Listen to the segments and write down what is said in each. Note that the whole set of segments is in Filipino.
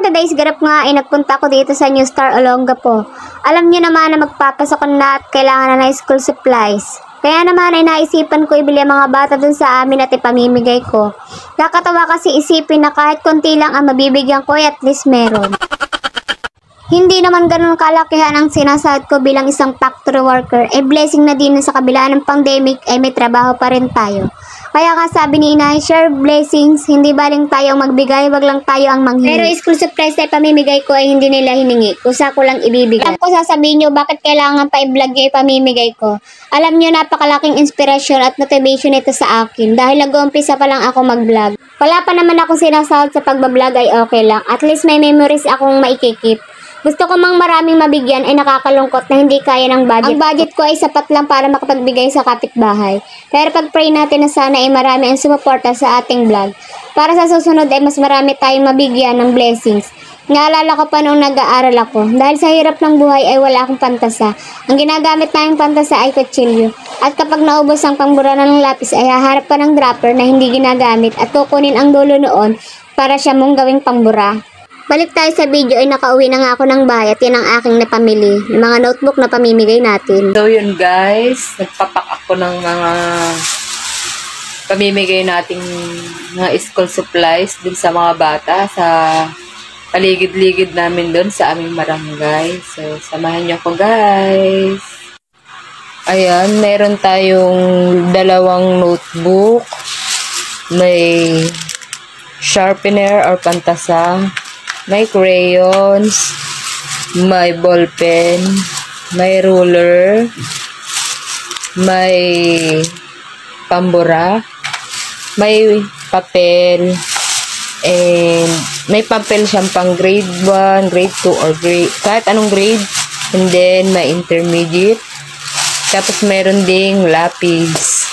for today's ganap nga ay nagpunta ako dito sa New Star Olongapo. Alam niyo naman na magpapasok na at kailangan na ng school supplies. Kaya naman ay naisipan ko ibili ang mga bata dun sa amin at ipamimigay ko. Nakakatawa kasi isipin na kahit konti lang ang mabibigyan ko ay at least meron. Hindi naman ganun kalakihan ang sinasahod ko bilang isang factory worker. Eh blessing na din na sa kabila ng pandemic ay may trabaho pa rin tayo. Kaya nga sabi ni Inay, share blessings, hindi baling tayo magbigay, wag lang tayo ang manghingi. Pero school supplies na pamimigay ko ay hindi nila hiningi. Kusa ko lang ibibigay. Alam ko sasabihin nyo bakit kailangan pa i-vlog yung ipamimigay ko. Alam nyo napakalaking inspirasyon at motivation ito sa akin dahil nag-uumpisa pa lang ako mag-vlog. Wala pa naman akong sinasahod sa pagbablog ay okay lang. At least may memories akong maikikip. Gusto ko mang maraming mabigyan ay nakakalungkot na hindi kaya ng budget. Ang budget ko ay sapat lang para makapagbigay sa kapitbahay. Pero pag-pray natin na sana ay marami ang sumuporta sa ating vlog. Para sa susunod ay mas marami tayong mabigyan ng blessings. Naalala ko pa noong nag-aaral ako. Dahil sa hirap ng buhay ay wala akong pantasa. Ang ginagamit naming pantasa ay kutsilyo. At kapag naubos ang pangbura ng lapis ay haharap ka ng dropper na hindi ginagamit at kukunin ang dulo noon para siya mong gawing pangbura. Balik tayo sa video ay nakauwi na nga ako ng bahay at yan ang aking napamili. Yung mga notebook na pamimigay natin. So yun guys, nagpapak ako ng mga pamimigay nating mga school supplies dun sa mga bata sa paligid-ligid namin dun sa aming barangay. So samahan niyo ko guys. Ayan, meron tayong dalawang notebook. May sharpener or pantasa. May crayons. May ballpen. May ruler. May pambura. May papel. And may papel siyang pang grade 1, grade 2, or grade, kahit anong grade. And then, may intermediate. Tapos, meron ding lapis.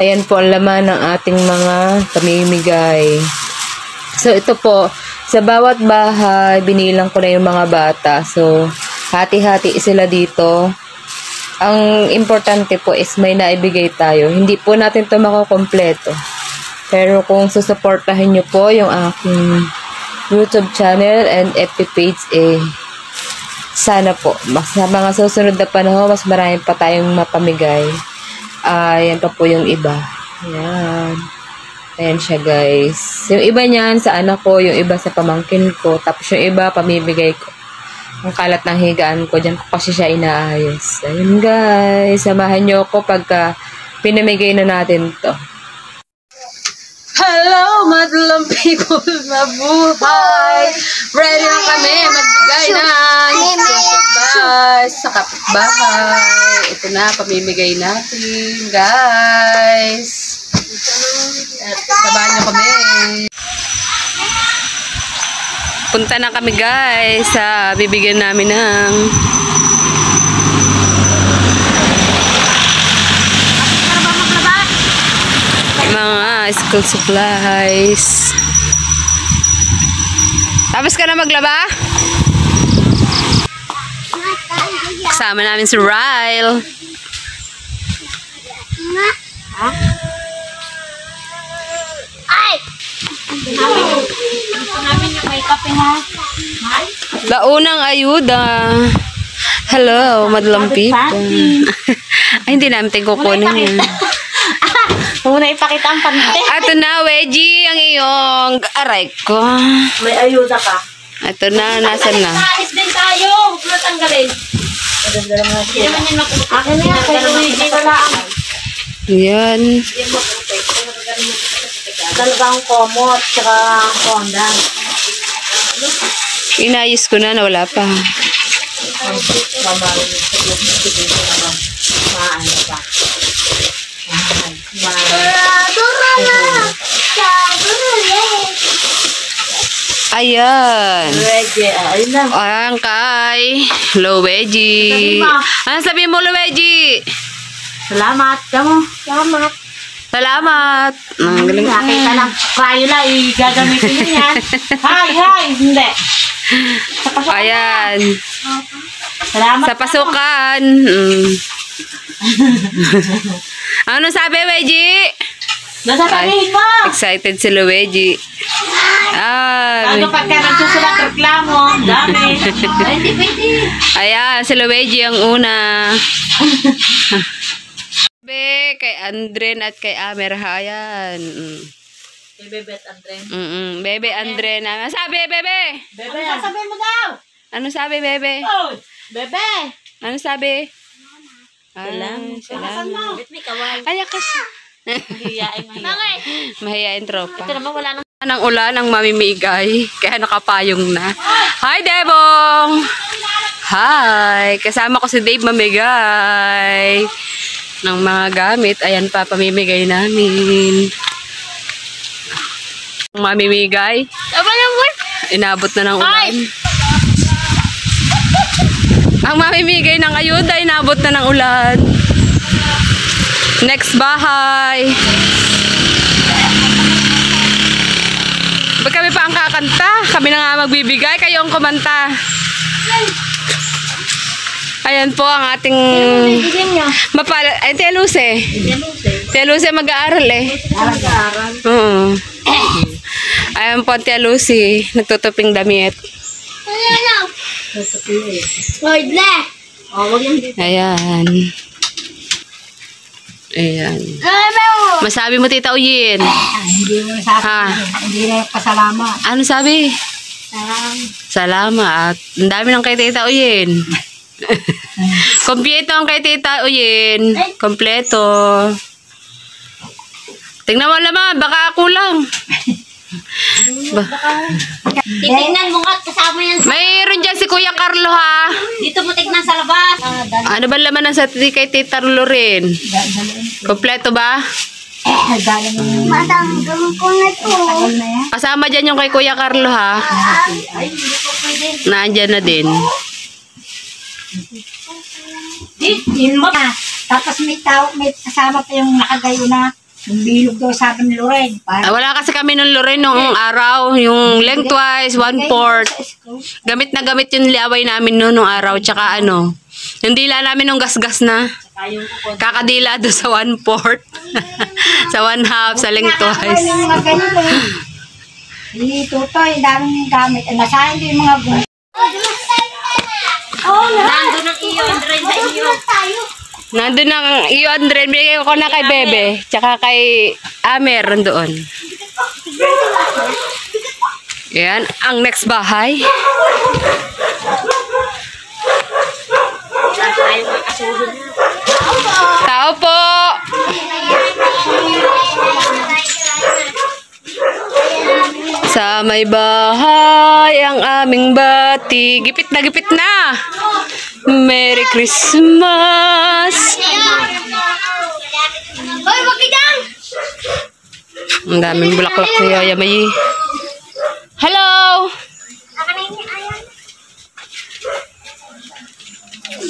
Ayan po ang laman ng ating mga pamimigay. So, ito po, sa bawat bahay, binilang ko na yung mga bata. So, hati-hati sila dito. Ang importante po is may naibigay tayo. Hindi po natin ito makukompleto. Pero kung susuportahin nyo po yung aking YouTube channel and FB page, eh, sana po, mas sa mga susunod na panahon, mas marami pa tayong mapamigay. Ah, yan pa po yung iba. Ayan. Ayan siya, guys. Yung iba niyan sa anak ko, yung iba sa pamangkin ko, tapos yung iba pamibigay ko. Ang kalat ng higaan ko, dyan ko kasi siya inaayos. Ayun, guys. Samahan nyo ako pagka pinamigay na natin to. Hello, madlang people na buhay! Ready na kami magbigay ng supplies sa kapitbahay. Ito na, pamimigay natin, guys. Sabahan niyo kami. Punta na kami, guys, sa bibigyan namin ng mga school supplies. Tapos ka na maglaba? Kasama namin si Ryle. Launang ayuda. Hello, madlang people. Ay, hindi namin tayo kukunin yan. Muna ipakita ang pante. Ato na, Wedgie, ang iyong aray ko. May ayuda ka. Ito na, nasan na? Ayos din tayo. Huwag mo tanggalin. Akin na yan. Kay Luigi wala ang Yan. Dalawang komot tsaka Honda. Inayos ko na, nawala pa. Maano pa. Ayan. Na. Ayan kay mo. Ano sabi mo, Luigi? Salamat. Kamo. Salamat. Salamat. Ang galing. Nakita lang. Kayo lang. Igagamitin nyo yan. Hi, hi. Hindi. Sa pasukan. Ayan. Salamat. Sa pasukan. Mm. ano sabi, Luigi? Nasa sabihin mo! Excited si Luigi. Ah, Bago pagka nagsusulat reklamo, dami. Ay, pwede. ayan, si Luigi ang una. Be, kay Andren at kay Amer, ayan. Mm. Si Bebet Andren. Mm-mm. Bebe Andren. Ano sabi, Bebe? Bebe, ano sasabihin mo daw? Ano sabi, Bebe? Oh, Bebe! Ano sabi? May kaway. Ay, kasi. Hiyain mo Bakit? Mahihain tropa. Ito naman wala nang ng ulan ang mamimigay. Kaya nakapayong na. Hi, Debong! Hi! Kasama ko si Dave mamigay ng mga gamit. Ayan pa, pamimigay namin. Ang mamimigay. Inabot na ng ulan. Ang mamimigay ng ayuda, inabot na ng ulan. Next bahay. Ba't kami pa ang kakanta? Kami na nga magbibigay, kayo ang kumanta. Ayan po ang ating mapala... Ay, Tia Luce. Tia Luce mag-aaral eh. Oo. Ayan po, Tia Lucy. Nagtutuping damit. Ayan. Ayan. Masabi mo, Tita Uyin. Hindi mo sa Ha? hindi na pasalamat. Ano sabi? Salamat. Ang dami ng kay Tita Uyin. Kompleto ang kay Tita Uyin. Kompleto. Tingnan mo laman, baka kulang. Ba- Titignan mo nga, kasama yan. Mayroon dyan si Kuya Carlo ha. Dito mo tignan sa labas. Ano ba laman ng sa ti- kay Tita Loren? Kompleto ba? Matanggal ko na to. Kasama dyan yung kay Kuya Carlo ha. Nandyan na din. Yun mo na. Tapos may tao, may kasama pa yung nakagayo na yung bilog daw sabi ni Loren. Ah, Para Wala kasi kami nung Loren nung araw. Yung lengthwise, one fourth. Gamit na gamit yung liaway namin noon nung araw. Tsaka ano, yung dila namin nung gasgas na. Kakadila do sa one fourth. sa one half, sa lengthwise. yung eh. Hindi tutoy, daming gamit. Nasahin ko yung mga gun. Nandun ang iyo, Andren, sa iyo. Nandun ang iyo, Andre. Bigay ko na kay Bebe. Tsaka kay Amer, doon. Yan, ang next bahay. Tao Sa may bahay ang aming bati. Gipit na gipit na! Merry Christmas! Hoy, dyan! Ang daming bulaklak ni Yaya May. Hello!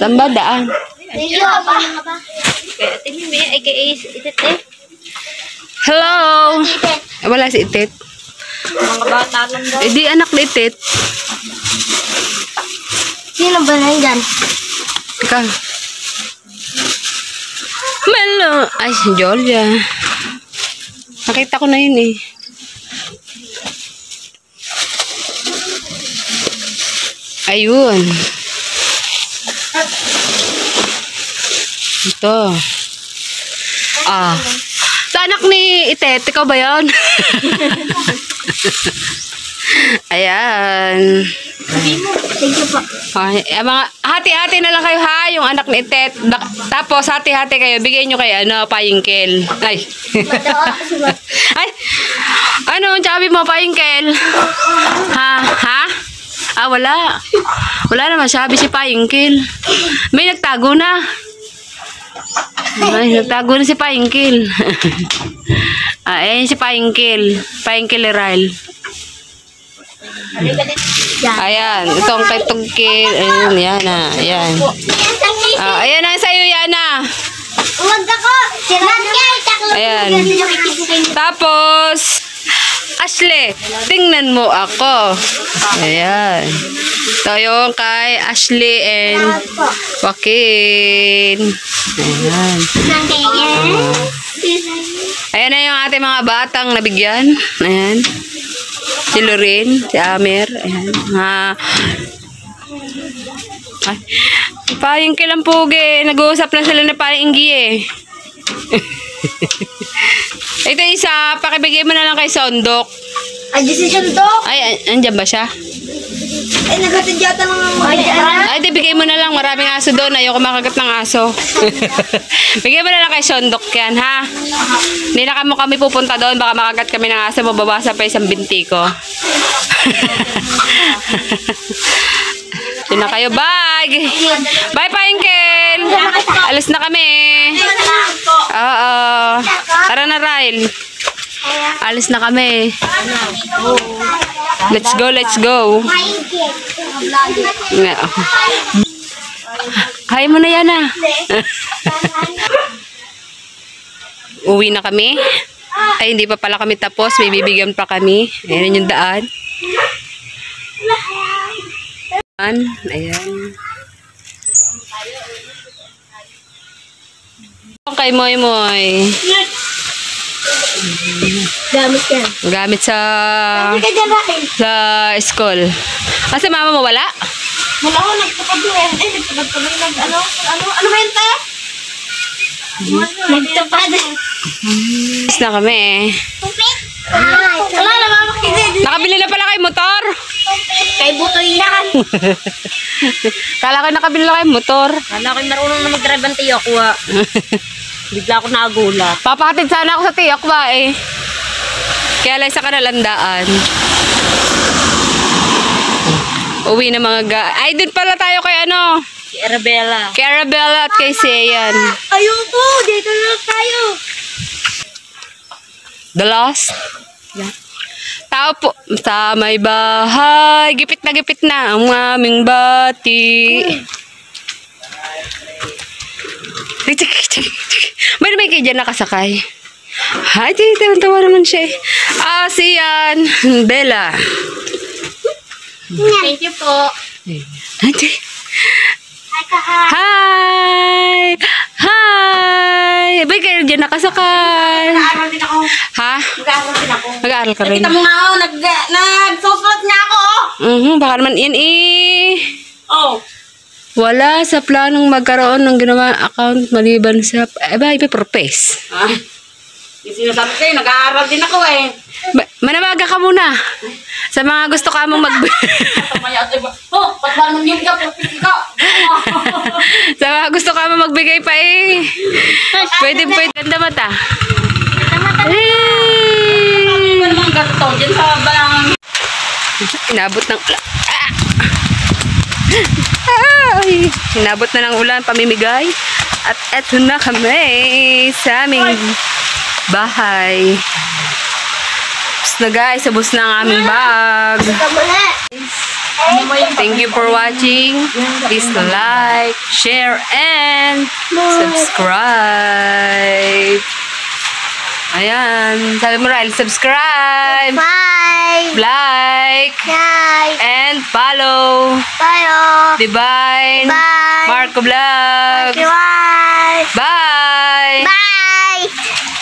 Saan ba daan? Eh. Hello! Wala si Itit. Mga bata lang daw. Eh di anak ni Itit. Sino ba nandyan? Ika. Melo. Ay, si Jolia. Nakita ko na yun eh. Ayun. Ito. Ah. Sa anak ni Itet, ikaw ba yun? Ayan. Ay, eh, mga hati-hati na lang kayo ha, yung anak ni Tet. Tapos hati-hati kayo, bigay nyo kay ano, payingkel. Ay. Ay. Ano, sabi mo payingkel? Ha? Ha? Ah, wala. Wala naman sabi si payingkel. May nagtago na. Ay, nagtago na si payingkel. ah, eh, si payingkel. Payingkel Eral. Ayan, itong kay Tugkil. Ayun, yan na. Ayan. Ah, ayan ang sa'yo, Yana. Huwag ako! Ayan. Tapos, Ashley, tingnan mo ako. Ayan. Ito yung kay Ashley and Joaquin. Ayan. Nandyan. Ayan na yung ating mga batang nabigyan. Ayan. Si Lorin, si Amer. Ayan. Ha. Ay. Paring kilampugi. Nag-uusap na sila na paring inggi eh. Ito isa, pakibigay mo na lang kay Sondok. Ay, decision to. Ay, an- andyan ba siya? Ay, nagatid yata ng mga Ay, di, bigay mo na lang. Maraming aso doon. Ayoko makagat ng aso. bigay mo na lang kay Sondok yan, ha? Hindi na kamo kami pupunta doon. Baka makagat kami ng aso. Mababasa pa isang binti ko. Yun na kayo. Bye! Bye, Painkel! Alis na kami. Oo. Tara na, Ryle. Alis na kami. Let's go, let's go. Kaya mo na yan ah. Uwi na kami. Ay, hindi pa pala kami tapos. May bibigyan pa kami. Ayan yung daan. Ayan. Ayan. Kay Moy Moy. Gamit yan. Gamit sa Hindi ka dyan, sa school. Kasi mama mo wala? Wala ko, nagtupad ko eh. Eh, nagtupad ko rin. Nag, ano, ano, ano ba yun, te? Nagtupad. Alis na kami eh. Wala na, mama. Nakabili na pala kayo motor. Kay Butoy yan. Kala ko nakabili na kayo motor. Kala ko marunong na mag-drive ang tiyo ko ah. Bigla ako nagula. Papatid sana ako sa tiyak ba eh. Kaya lang sa kanalandaan. Uwi na mga ga... Ay, dun pala tayo kay ano. Si Arabella. Kay Arabella at kay Seyan. Ayoko, dito na tayo. The last. Tao po sa may bahay. Gipit na gipit na ang aming bati. Ay, tsik, tsik, tsik. Ba't may kayo dyan nakasakay? Ay, tawa naman siya eh. Ah, si yan. Bella. Thank you po. Ay, tsik. Hi! Hi! Ba't kayo dyan nakasakay? Nag-aaral din ako. Ha? Nag-aaral din ako. Mag-aaral ka rin. Kita mo nga ako, nag, nagsusulat niya ako. Mhm, baka naman in eh. Oh. Wala sa planong magkaroon ng ginawa account maliban sa... Eh ba, ipiprofess. Ay, yung sinasabi kayo, nag-aaral din ako eh. Ba- Manawaga ka muna. Sa mga gusto ka mong mag... Tumaya at iba, oh, ba't ba nung yun ka, pagpiti ka? sa mga gusto ka mong magbigay pa eh. Pwede, pwede. Ganda mata. Eh. Ano mga ganito, dyan sa balang... Inabot ng. Ah! Ay! Inabot na ng ulan, pamimigay. At eto na kami sa aming bahay. Tapos na guys, sabos na ang aming bag. Thank you for watching. Please like, share, and subscribe. Ayan. Sabi mo, Ryle, subscribe, Bye! like, Bye! and follow. Bye! Divine Bye! Marco Vlog. Bye! Bye! Bye!